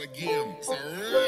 Again. It's.